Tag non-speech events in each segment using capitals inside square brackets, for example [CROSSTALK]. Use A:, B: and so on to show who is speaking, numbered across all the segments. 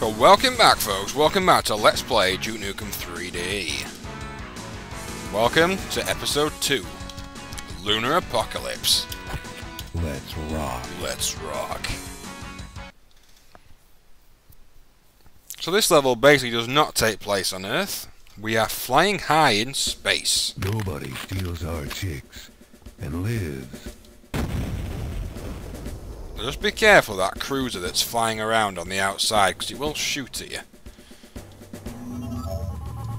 A: Well, welcome back, folks. Welcome back to Let's Play Duke Nukem 3D. Welcome to Episode 2, Lunar Apocalypse.
B: Let's rock.
A: Let's rock. So this level basically does not take place on Earth. We are flying high in space.
B: Nobody steals our chicks and lives.
A: Just be careful that cruiser that's flying around on the outside, because it will shoot at you.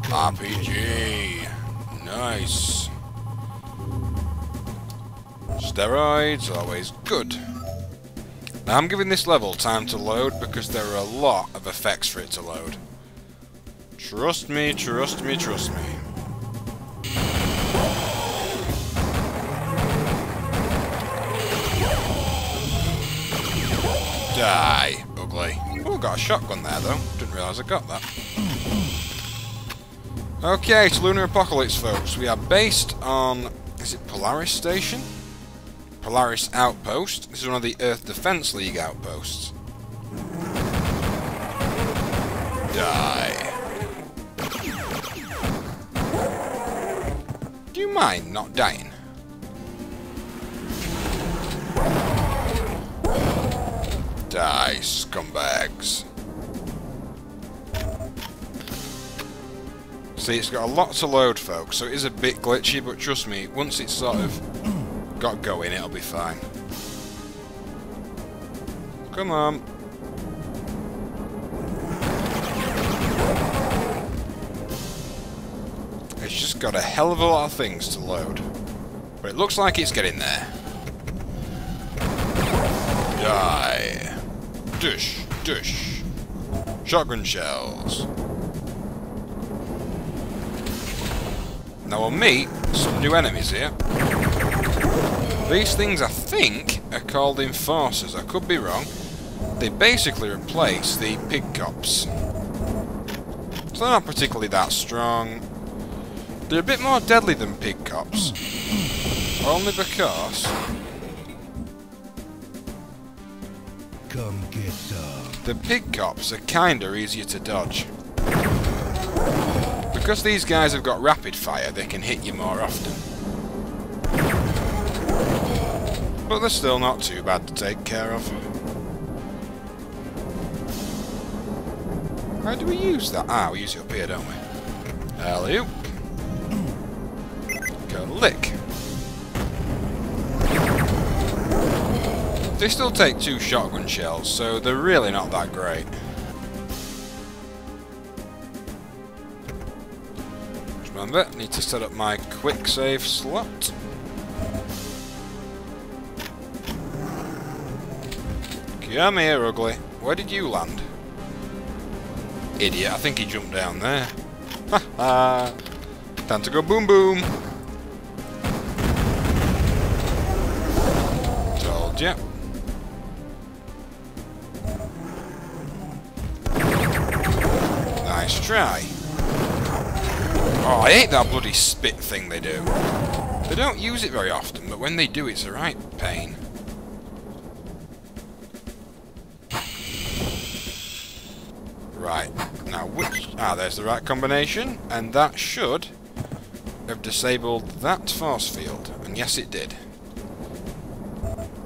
A: RPG. Nice. Steroids, always good. Now I'm giving this level time to load because there are a lot of effects for it to load. Trust me, trust me, trust me. Die, ugly. Oh, got a shotgun there though. Didn't realise I got that. Okay, it's Lunar Apocalypse, folks. We are based on... Is it Polaris Station? Polaris Outpost. This is one of the Earth Defense League outposts. Die. Do you mind not dying? Die, scumbags. See, it's got a lot to load, folks, so it is a bit glitchy, but trust me, once it's sort of [CLEARS THROAT] got going, it'll be fine. Come on. It's just got a hell of a lot of things to load. But it looks like it's getting there. Die. Dush, dush. Shotgun shells. Now we'll meet some new enemies here. These things, I think, are called Enforcers. I could be wrong. They basically replace the Pig Cops. So they're not particularly that strong. They're a bit more deadly than Pig Cops. Only because the Pig Cops are kinda easier to dodge. Because these guys have got rapid fire, they can hit you more often. But they're still not too bad to take care of. How do we use that? Ah, we use it up here, don't we? Alley-oop. Go lick. They still take two shotgun shells, so they're really not that great. Remember, need to set up my quick save slot. Come here, ugly. Where did you land? Idiot, I think he jumped down there. Ha ha! Time to go boom boom! Nice try. Oh, I hate that bloody spit thing they do. They don't use it very often, but when they do, it's a right pain. Right, now which... Ah, there's the right combination, and that should have disabled that force field. And yes, it did.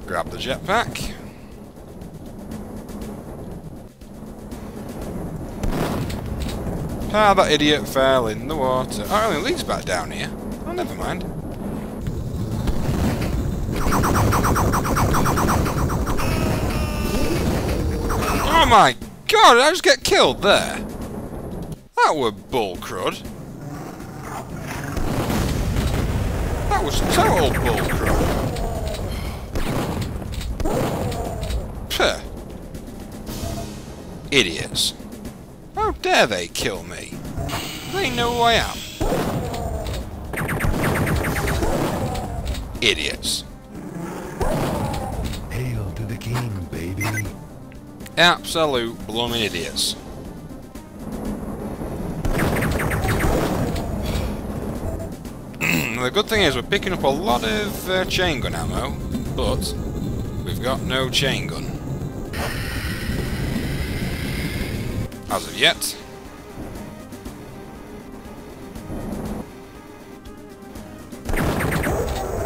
A: Grab the jetpack. Ah, that idiot fell in the water. Oh, it leads back down here. Oh, never mind. Oh my god, I just get killed there? That were bull crud. That was total bull crud. Puh. Idiots. How dare they kill me? They know who I am. Idiots.
B: Hail to the king, baby.
A: Absolute blooming idiots. [CLEARS THROAT] the good thing is we're picking up a lot of uh, chain gun ammo, but we've got no chain gun. As of yet.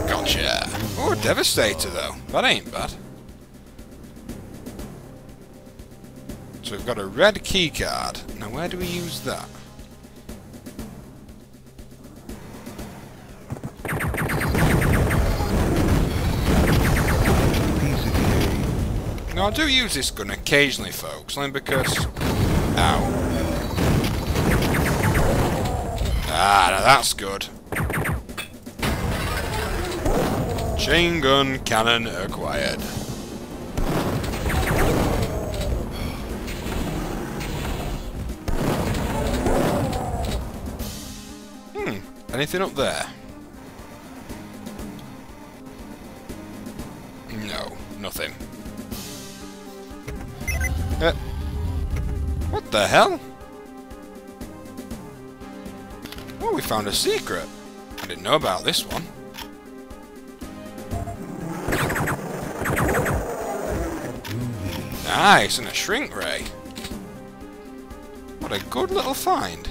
A: Gotcha. Oh, Devastator though. That ain't bad. So we've got a red key card. Now where do we use that?
B: Piece of cake.
A: No, I do use this gun occasionally, folks, only because... Ow. Ah, now that's good. Chain gun cannon acquired. Hmm, anything up there? What the hell? Oh, we found a secret. I didn't know about this one. Nice, and a shrink ray. What a good little find.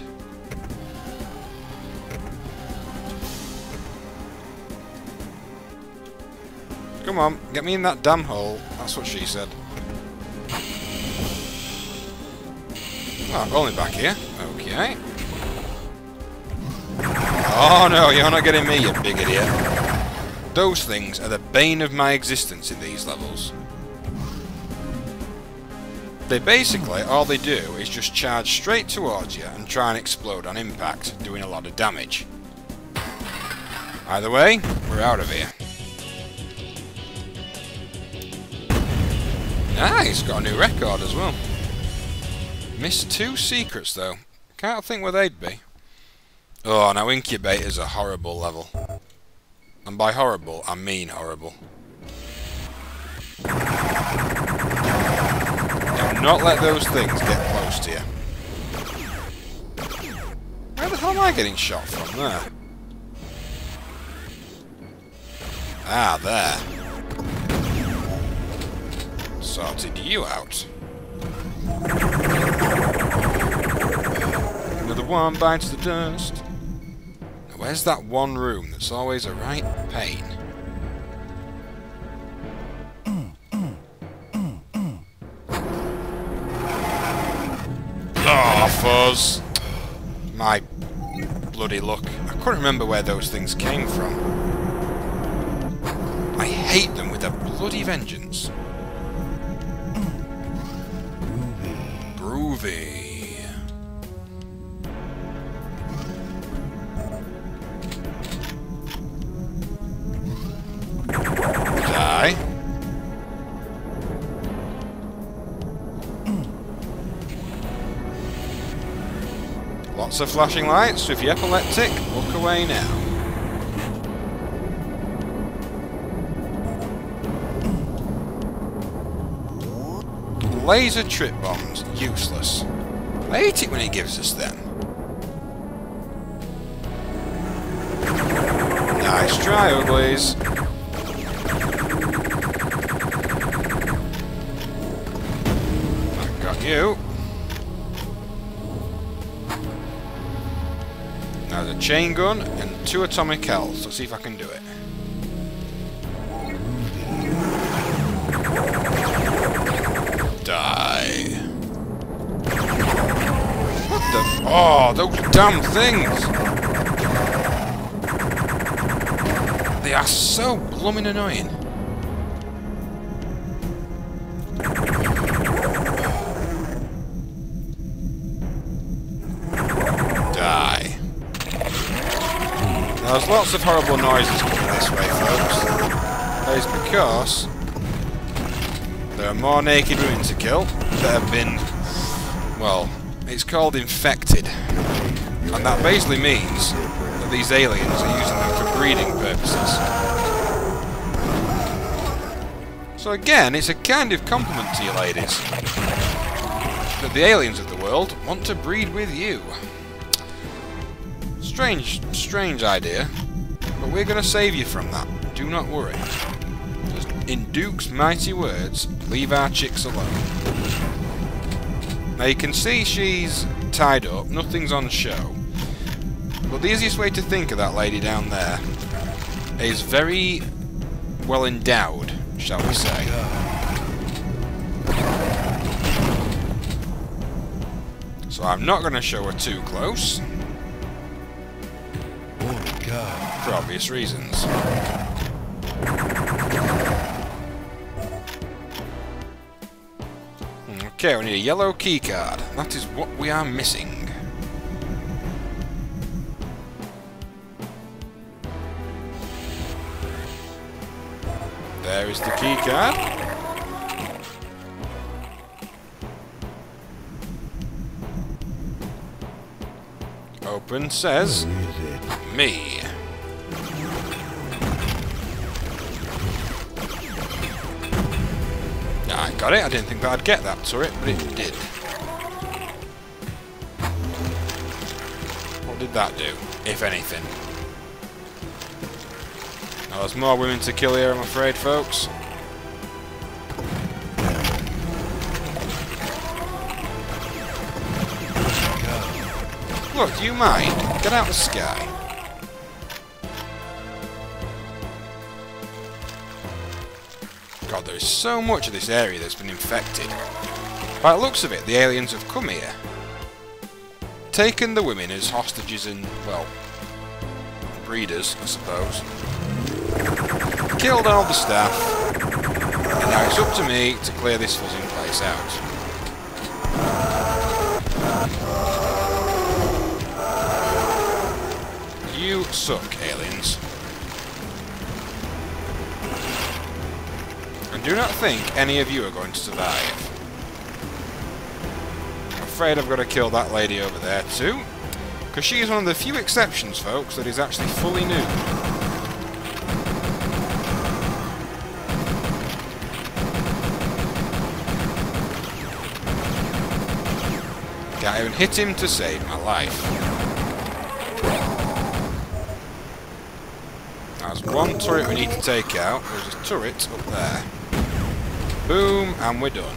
A: Come on, get me in that damn hole. That's what she said. Ah, oh, only back here. Okay. Oh no, you're not getting me, you big idiot. Those things are the bane of my existence in these levels. They basically, all they do is just charge straight towards you and try and explode on impact, doing a lot of damage. Either way, we're out of here. Nice, got a new record as well. Missed two secrets though. Can't think where they'd be. Oh, now Incubator's a horrible level. And by horrible, I mean horrible. Do not let those things get close to you. Where the hell am I getting shot from there? Ah, there. Sorted you out. Another one bites the dust. Now, where's that one room that's always a right pain? Oh, fuzz! My bloody luck. I couldn't remember where those things came from. I hate them with a bloody vengeance. Groovy. Lots of flashing lights, so if you're epileptic, look away now. Laser trip bombs, useless. I hate it when he gives us them. Nice try, Uglies. I got you. Chain gun and two atomic healths. Let's see if I can do it. Die. What the? Oh, those damn things! They are so blooming annoying. There's lots of horrible noises coming this way, folks. That is because there are more naked women to kill that have been, well, it's called infected. And that basically means that these aliens are using them for breeding purposes. So again, it's a kind of compliment to you ladies. That the aliens of the world want to breed with you. Strange, strange idea. But we're going to save you from that. Do not worry. Just in Duke's mighty words, leave our chicks alone. Now you can see she's tied up, nothing's on show. But the easiest way to think of that lady down there is very well endowed, shall we say. So I'm not going to show her too close, obvious reasons. Hmm, okay, we need a yellow keycard. That is what we are missing. There is the keycard. Open says
B: Who is it?
A: me. Got it. I didn't think that I'd get that turret, but it did. What did that do, if anything? Now, there's more women to kill here, I'm afraid, folks. Look, you mind? Get out of the sky. So much of this area that's been infected. By the looks of it, the aliens have come here, taken the women as hostages and, well, breeders, I suppose. Killed all the staff, and now it's up to me to clear this fuzzing place out. You suck, And do not think any of you are going to survive. I'm afraid I've got to kill that lady over there too. Because she is one of the few exceptions, folks, that is actually fully nude. Can't even hit him to save my life. There's one turret we need to take out. There's a turret up there. Boom, and we're done.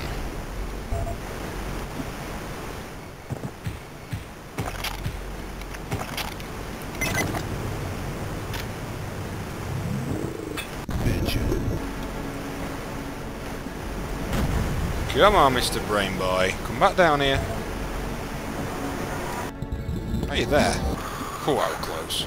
A: Come on, Mr. Brain Boy. Come back down here. Are you there? Oh, how close.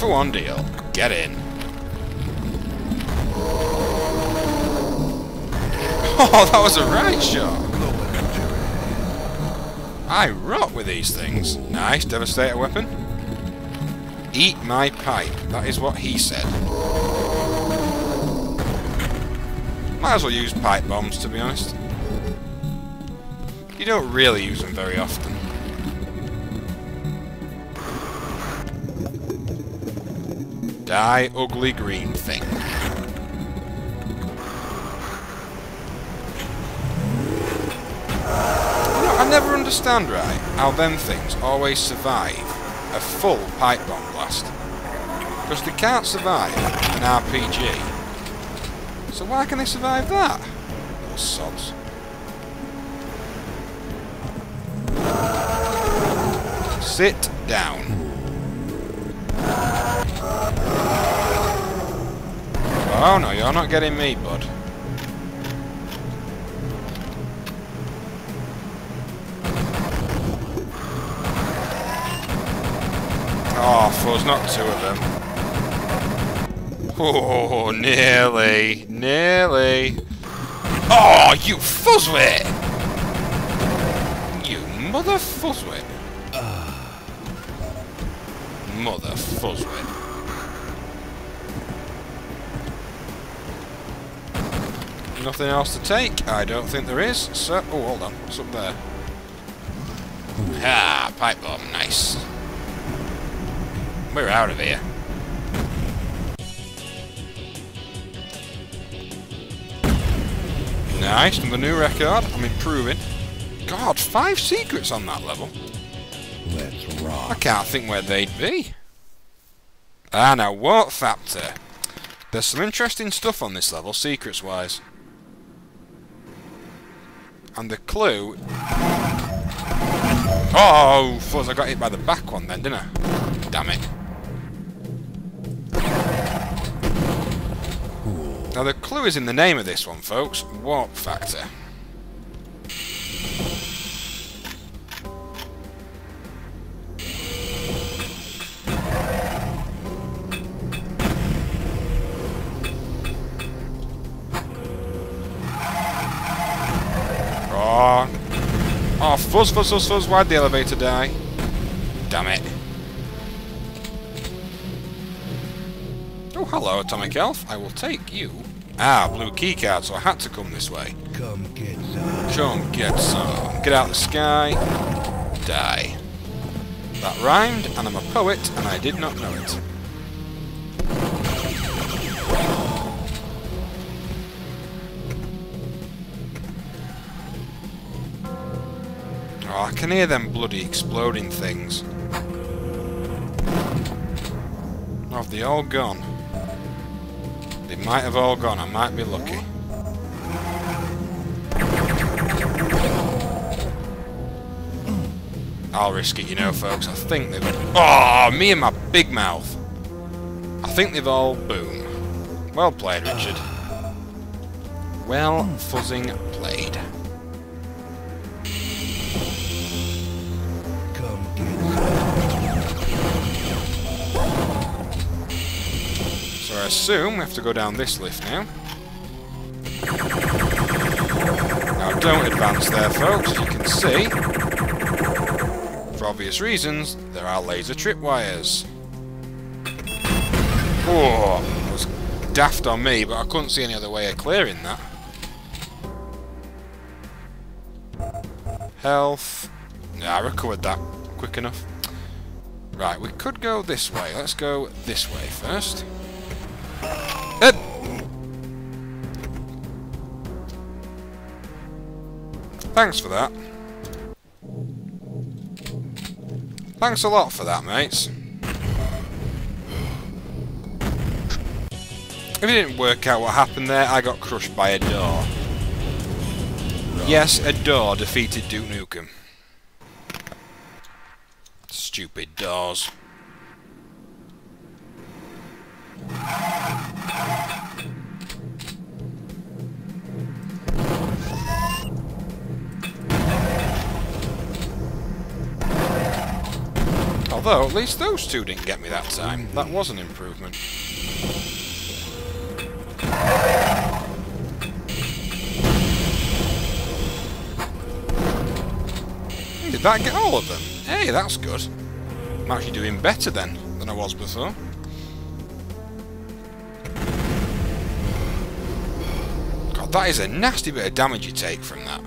A: For one deal. Get in. [LAUGHS] Oh, that was a right shot. I rot with these things. Nice, devastator weapon. Eat my pipe. That is what he said. Might as well use pipe bombs, to be honest. You don't really use them very often. Die, ugly green thing. Know, I never understand, right, how them things always survive a full pipe bomb blast. Because they can't survive an RPG. So why can they survive that? Little sods. Sit down. Oh no, you're not getting me, bud. Oh, fuzz, not two of them. Oh, nearly. Nearly. Oh, you fuzzwit! You mother fuzzwit. Mother fuzzwit. Nothing else to take? I don't think there is. So, oh, hold on. What's up there? Ah, pipe bomb. Nice. We're out of here. Nice, another new record. I'm improving. God, five secrets on that level.
B: Let's rock.
A: I can't think where they'd be. Ah, now, Warp Factor. There's some interesting stuff on this level, secrets-wise. And the clue... Oh, fuzz, I got hit by the back one then, didn't I? Damn it. Now, the clue is in the name of this one, folks. Warp Factor. Fuzz, fuzz, fuzz, fuzz. Why'd the elevator die? Damn it. Oh, hello, Atomic Health. I will take you. Ah, blue keycard, so I had to come this way.
B: Come get some.
A: Come get some. Get out the sky. Die. That rhymed, and I'm a poet, and I did not know it. Oh, I can hear them bloody exploding things. Oh, have they all gone? They might have all gone, I might be lucky. I'll risk it, you know, folks. I think they've... Oh, me and my big mouth. I think they've all... Boom. Well played, Richard. Well fuzzing played. I assume we have to go down this lift now. Now don't advance there, folks. As you can see, for obvious reasons, there are laser tripwires. Oh, that was daft on me, but I couldn't see any other way of clearing that. Health. Yeah, I recovered that quick enough. Right, we could go this way. Let's go this way first. Thanks for that. Thanks a lot for that, mates. If it didn't work out what happened there, I got crushed by a door. Yes, a door defeated Duke Nukem. Stupid doors. Although, at least those two didn't get me that time. That was an improvement. Did that get all of them? Hey, that's good. I'm actually doing better then than I was before. God, that is a nasty bit of damage you take from that.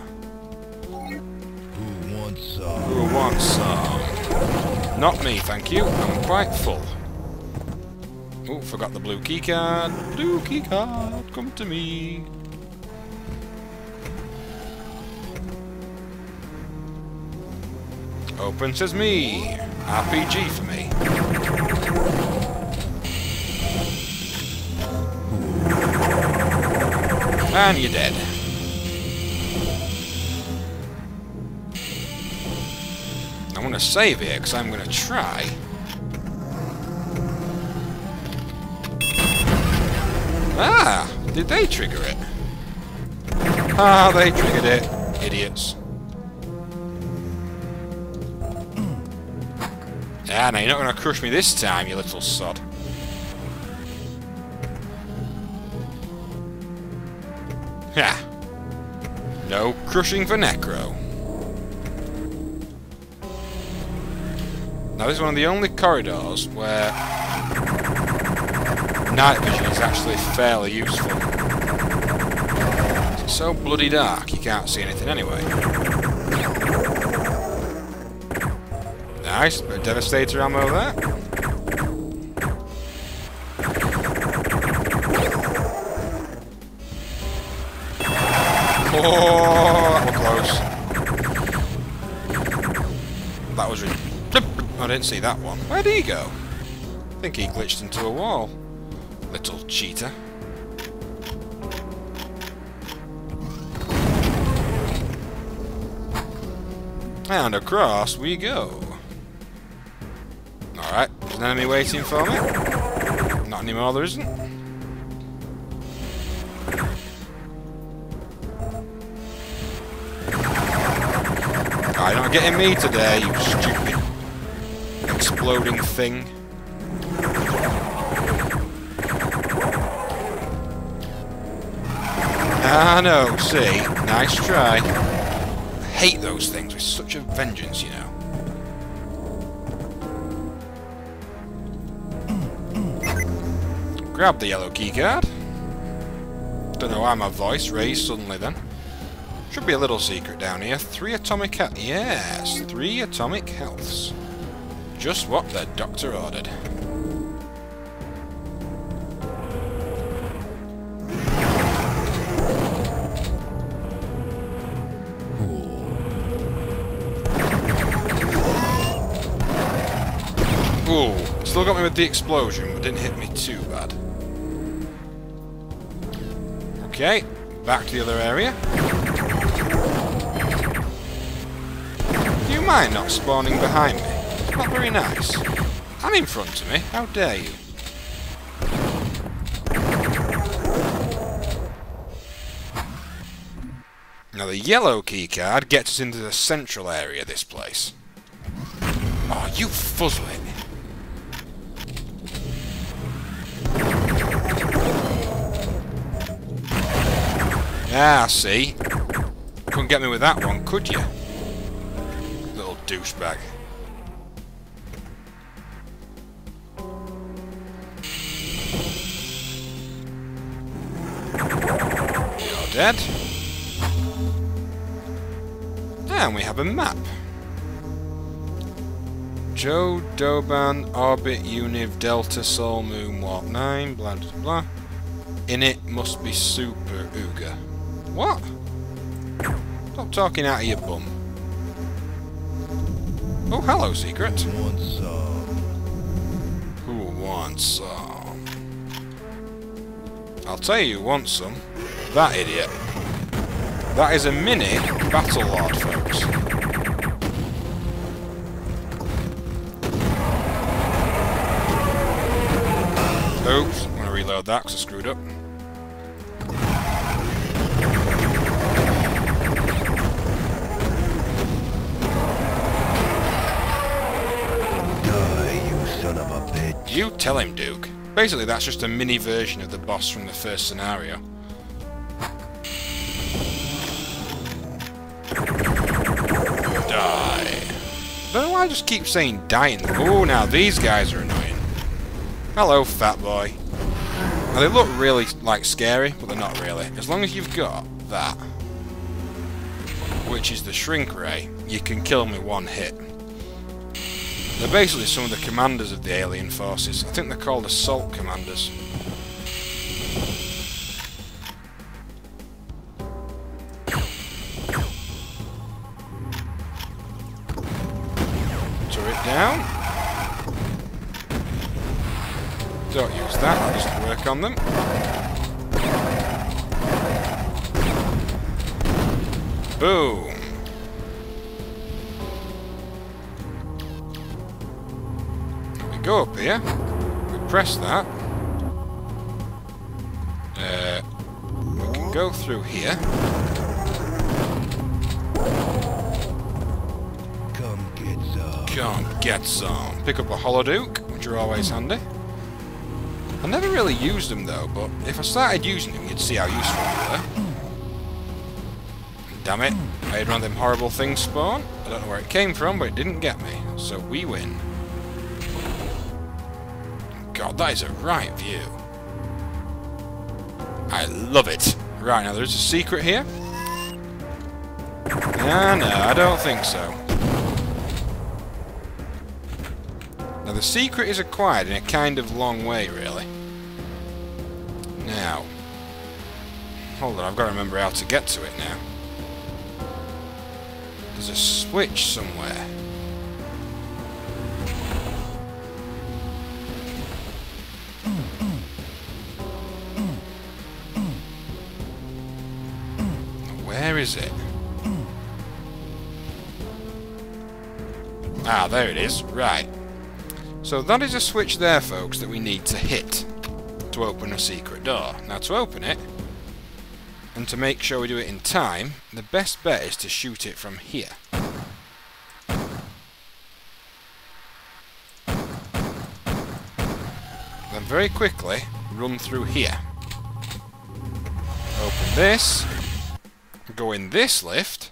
B: Who wants some?
A: Who wants some? Not me, thank you. I'm quite full. Oh, forgot the blue key card. Blue key card, come to me. Open says me. RPG for me. And you're dead. Going to save here because I'm going to try. Ah! Did they trigger it? Ah, they triggered it. Idiots. Ah, no, you're not going to crush me this time, you little sod. Ha! No crushing for Necro. Now, this is one of the only corridors where night vision is actually fairly useful. It's so bloody dark, you can't see anything anyway. Nice, bit of Devastator ammo there. Oh, that was didn't see that one. Where did he go? I think he glitched into a wall. Little cheater. And across we go. Alright, there's an enemy waiting for me. Not anymore, there isn't. Oh, you're not getting me today, you stupid exploding thing. Ah, no, see? Nice try. Hate those things with such a vengeance, you know. Grab the yellow keycard. Don't know why my voice raised suddenly then. Should be a little secret down here. Three atomic health. Yes, three atomic healths. Just what the doctor ordered. Ooh, still got me with the explosion, but didn't hit me too bad. Okay, back to the other area. Do you mind not spawning behind me? Not very nice. And in front of me, how dare you? Now the yellow keycard gets us into the central area of this place. Oh, you fuzzling! Ah, see? Couldn't get me with that one, could you? Little douchebag. Dead. And we have a map. Joe, Doban, Orbit, Univ, Delta, Sol, Moon, Warp 9, blah blah blah. In it must be Super Ooga. What? Stop talking out of your bum. Oh, hello, Secret.
B: Want some?
A: Who wants some? I'll tell you who wants some. That idiot. That is a mini Battle Lord, folks. Oops, I'm going to reload that because I screwed up.
B: Die, you son of a bitch.
A: You tell him, Duke. Basically, that's just a mini version of the boss from the first scenario. I just keep saying dying. Oh, now these guys are annoying. Hello, fat boy. Now, they look really, like, scary, but they're not really. As long as you've got that, which is the shrink ray, you can kill me one hit. They're basically some of the commanders of the alien forces. I think they're called assault commanders. That, just to work on them. Boom. We go up here. We press that. Uh, we can go through here.
B: Come get some.
A: Come get some. Pick up a Holoduke, which are always handy. I never really used them though, but if I started using them, you'd see how useful they were. Damn it, I had one of them horrible things spawn. I don't know where it came from, but it didn't get me. So we win. God, that is a right view. I love it. Right, now there's a secret here. Ah, no, I don't think so. Now the secret is acquired in a kind of long way, really. Hold on, I've got to remember how to get to it now. There's a switch somewhere. Where is it? Ah, there it is. Right. So that is a switch there, folks, that we need to hit to open a secret door. Now, to open it, and to make sure we do it in time, the best bet is to shoot it from here. Then very quickly, run through here. Open this, go in this lift,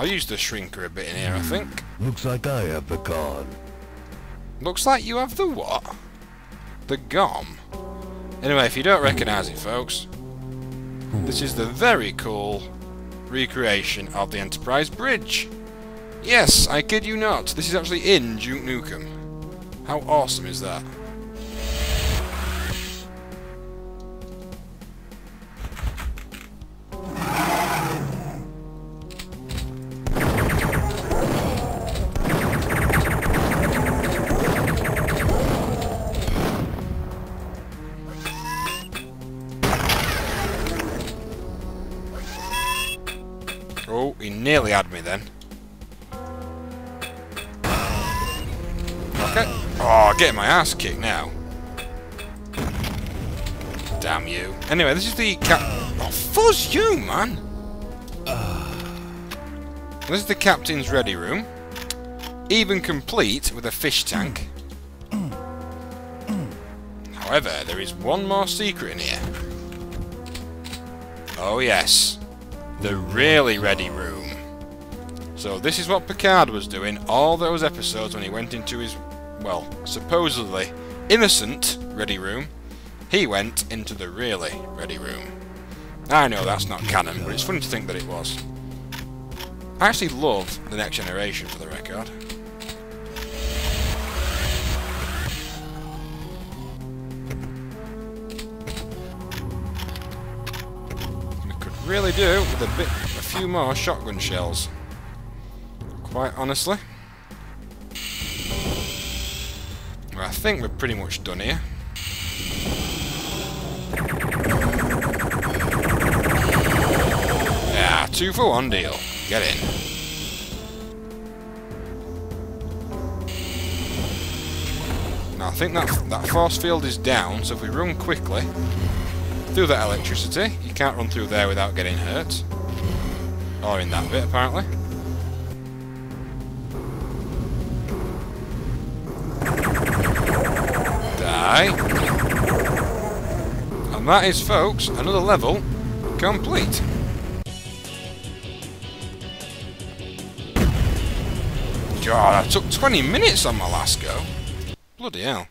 A: I'll use the shrinker a bit in here, I think.
B: Looks like I have the card.
A: Looks like you have the what? The GOM. Anyway, if you don't recognise it, folks, this is the very cool recreation of the Enterprise Bridge. Yes, I kid you not, this is actually in Duke Nukem. How awesome is that? Ass kicked now. Damn you. Anyway, this is the cap... Oh, fuzz you, man! This is the captain's ready room. Even complete with a fish tank. However, there is one more secret in here. Oh yes. The really ready room. So this is what Picard was doing all those episodes when he went into his, well, supposedly innocent ready room. He went into the really ready room. I know that's not canon, but it's funny to think that it was. I actually love The Next Generation for the record. We could really do with a bit, a few more shotgun shells. Quite honestly. I think we're pretty much done here. Yeah, two for one deal. Get in. Now I think that that force field is down, so if we run quickly through that electricity, you can't run through there without getting hurt. Or in that bit, apparently. And that is, folks, another level complete. God, I took 20 minutes on my last go. Bloody hell.